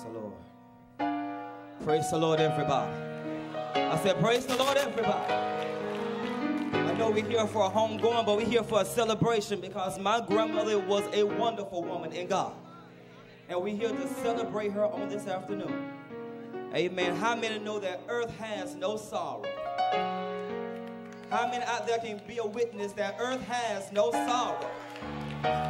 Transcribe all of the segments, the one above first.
Praise the Lord. Praise the Lord, everybody. I said, Praise the Lord, everybody. I know we're here for a homegoing, but we're here for a celebration because my grandmother was a wonderful woman in God. And we're here to celebrate her on this afternoon. Amen. How many know that earth has no sorrow? How many out there can be a witness that earth has no sorrow?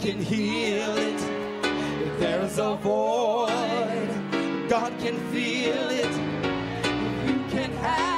What he did.